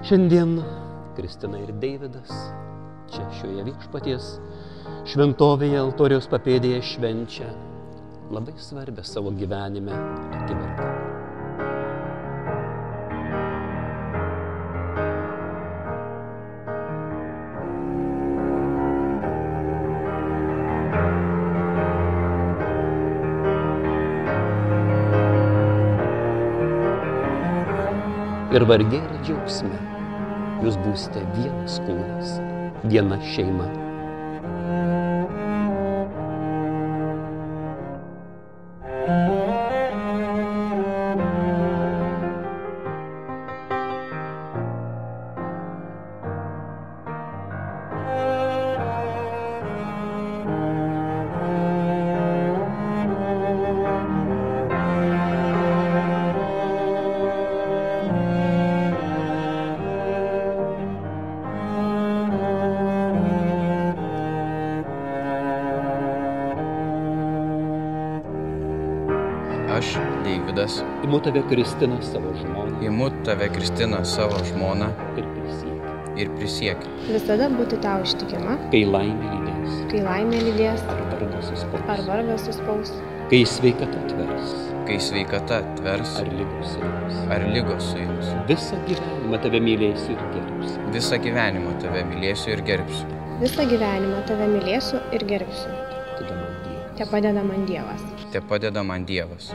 Šiandien Kristina ir Deividas čia šioje viešpaties šventovėje altoriaus papėdėje švenčia labai svarbę savo gyvenime akimirką. Ir vargiai ir džiaugsme jūs būsite vienas kūnas, viena šeima. Aš, Deividas, Imu tave Kristina savo žmoną imu tave Kristiną savo žmoną ir prisiekiu, ir prisiekiu, Visada būti tau ištikima, kai laimė lydės, kai laimė lydės ar vargas ar suspaus, vargas suspaus, kai sveikata atvers, kai sveikata tvers ar lygos suims. ar lygos suims. Visą gyvenimą tave mylėsiu ir gerbsiu. Visą gyvenimą tave mylėsiu ir gerbsiu. visą gyvenimą tave mylėsiu ir gerbsiu. Tada man. Te padeda man Dievas. Te padeda man Dievas.